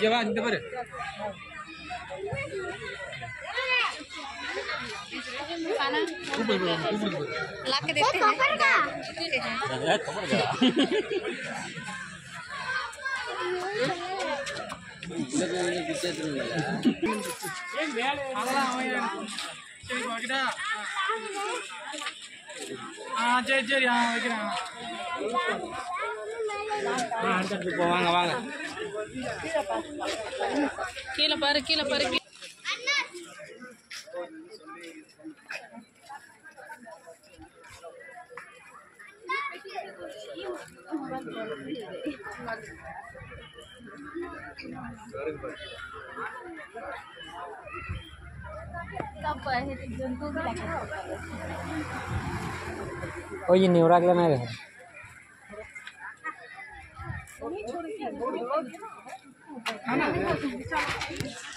जेव्हा तिथे बरं ला के देते हैं சரி பாக்கிட்டா ஆ சரி சரி ஆ வைக்கிறேன் ஆ அடுத்தடுத்து போ வாங்க வாங்க கீழே பாரு கீழே பாரு Oye, ni hora que la nave. है है ना